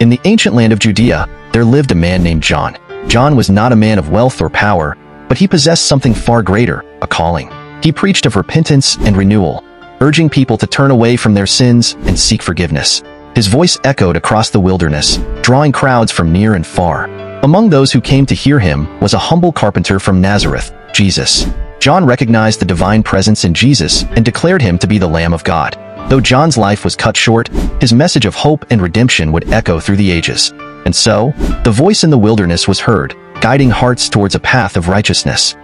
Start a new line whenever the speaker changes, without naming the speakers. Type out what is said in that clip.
In the ancient land of Judea, there lived a man named John. John was not a man of wealth or power, but he possessed something far greater, a calling. He preached of repentance and renewal, urging people to turn away from their sins and seek forgiveness. His voice echoed across the wilderness, drawing crowds from near and far. Among those who came to hear him was a humble carpenter from Nazareth, Jesus. John recognized the divine presence in Jesus and declared him to be the Lamb of God. Though John's life was cut short, his message of hope and redemption would echo through the ages. And so, the voice in the wilderness was heard, guiding hearts towards a path of righteousness.